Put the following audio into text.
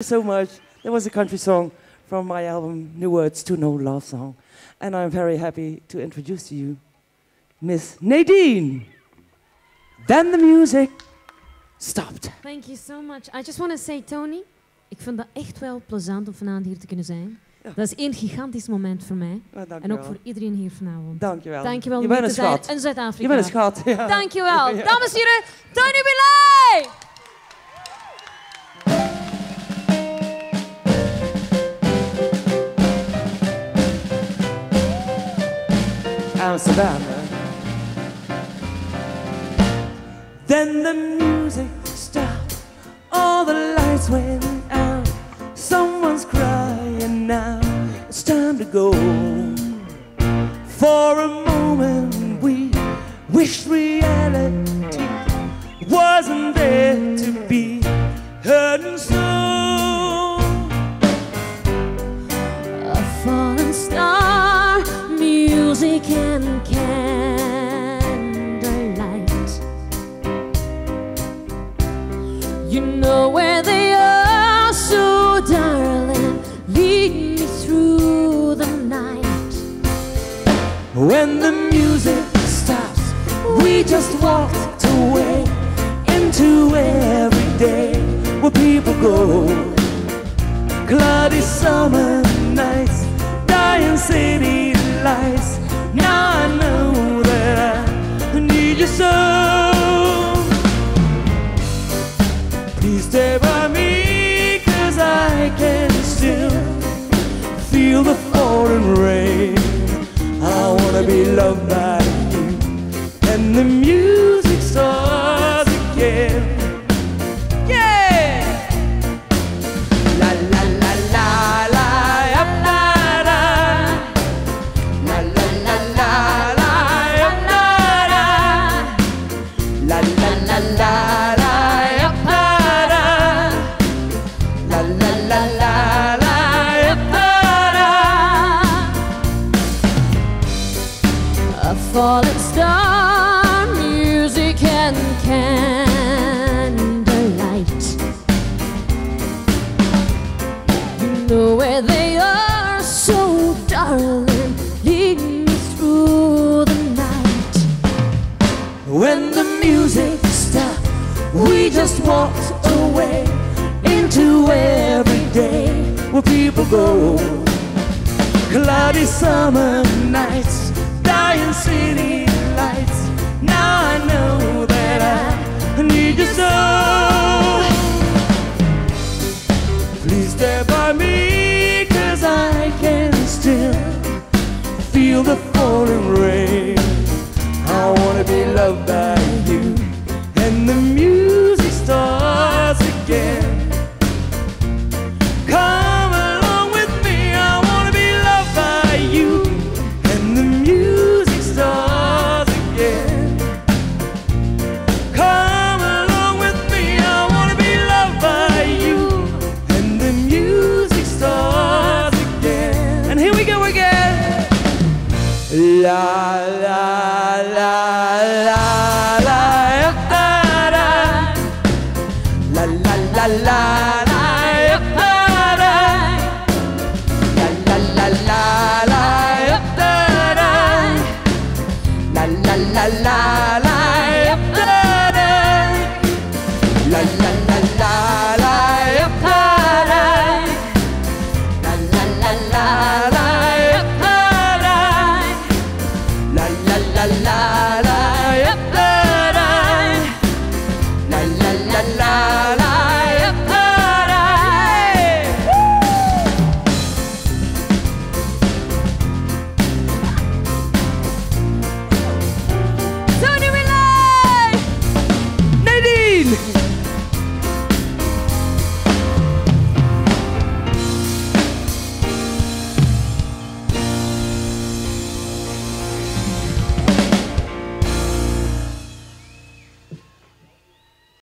so much. That was a country song from my album New Words to No Love Song. And I'm very happy to introduce to you Miss Nadine. Then the music stopped. Thank you so much. I just want to say, Tony, ik vind dat echt wel plezant om vanavond hier te kunnen zijn. Ja. Dat is één gigantisch moment voor mij. Oh, dank En ook voor iedereen hier vanavond. Dankjewel. Dankjewel Je bent een schat. in Zuid-Afrika. Je bent een schat. Ja. Dankjewel. Dames en heren, Tony Bilay! Amsterdam. Then the music stopped, all the lights went out. Someone's crying now. It's time to go. For a moment, we wished reality You know where they are, so darling, lead me through the night. When the music stops, we just walked away into every day where people go. Cloudy summer nights, dying city lights. Now I know that I need you so. Stay by me, cause I can still feel the falling rain. I wanna be loved by you. And the music A falling star, music and candlelight. You know where they are, so darling, lead me through the night. When the music stopped, we just walked away into every day where people go. Cloudy summer nights, dying city lights. Now I know that I need you so. Please stay by me, cause I can still feel the falling rain. I wanna be loved by la la la la.